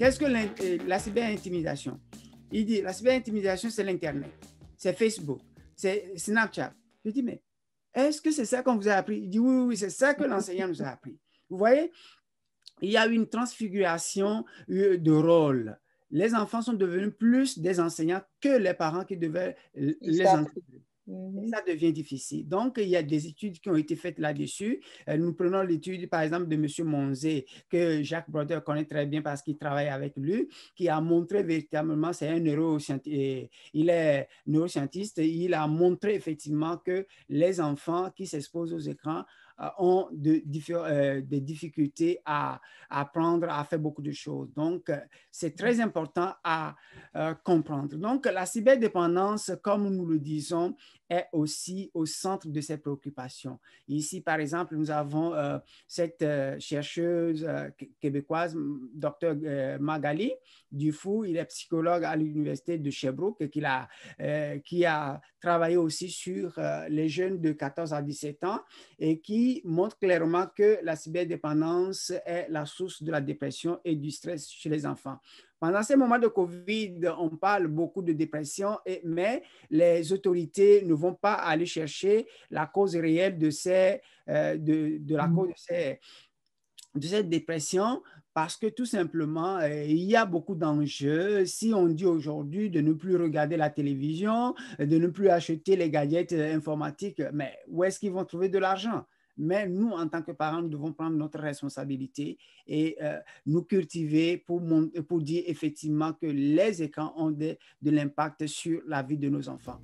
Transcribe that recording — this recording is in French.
Qu'est-ce que euh, la cyber-intimidation? Il dit, la cyber-intimidation, c'est l'Internet, c'est Facebook, c'est Snapchat. Je dis, mais est-ce que c'est ça qu'on vous a appris? Il dit, oui, oui, c'est ça que l'enseignant nous a appris. Vous voyez, il y a une transfiguration euh, de rôle. Les enfants sont devenus plus des enseignants que les parents qui devaient les enseigner. Mhm. Ça devient difficile. Donc, il y a des études qui ont été faites là-dessus. Euh, nous prenons l'étude, par exemple, de M. Monzé, que Jacques Broder connaît très bien parce qu'il travaille avec lui, qui a montré véritablement, c'est un neuroscientiste, il est neuroscientiste, il a montré effectivement que les enfants qui s'exposent aux écrans euh, ont de, euh, des difficultés à, apprendre, à faire beaucoup de choses. Donc, euh, c'est très important à comprendre. Donc, la cyberdépendance, comme nous le disons, est aussi au centre de ces préoccupations. Ici, par exemple, nous avons cette chercheuse québécoise, Dr Magali Dufou, il est psychologue à l'Université de Sherbrooke, qui a, qui a travaillé aussi sur les jeunes de 14 à 17 ans et qui montre clairement que la cyberdépendance est la source de la dépression et du stress chez les enfants. Pendant ces moments de COVID, on parle beaucoup de dépression, et, mais les autorités ne vont pas aller chercher la cause réelle de, ces, euh, de, de, la mm. cause de, ces, de cette dépression parce que tout simplement, euh, il y a beaucoup d'enjeux. Si on dit aujourd'hui de ne plus regarder la télévision, de ne plus acheter les gadgets euh, informatiques, mais où est-ce qu'ils vont trouver de l'argent? Mais nous, en tant que parents, nous devons prendre notre responsabilité et euh, nous cultiver pour, dire effectivement que les écrans ont de l'impact sur la vie de nos enfants.